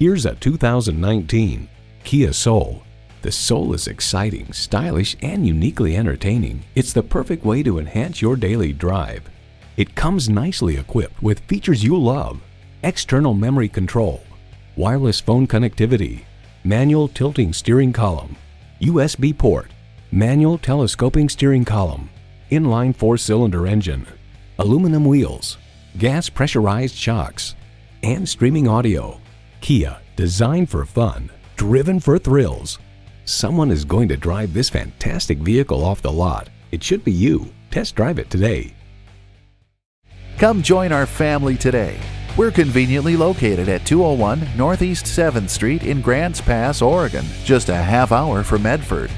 Here's a 2019 Kia Soul. The Soul is exciting, stylish, and uniquely entertaining. It's the perfect way to enhance your daily drive. It comes nicely equipped with features you love. External memory control, wireless phone connectivity, manual tilting steering column, USB port, manual telescoping steering column, inline four-cylinder engine, aluminum wheels, gas pressurized shocks, and streaming audio. Kia, designed for fun, driven for thrills. Someone is going to drive this fantastic vehicle off the lot. It should be you. Test drive it today. Come join our family today. We're conveniently located at 201 Northeast 7th Street in Grants Pass, Oregon, just a half hour from Medford.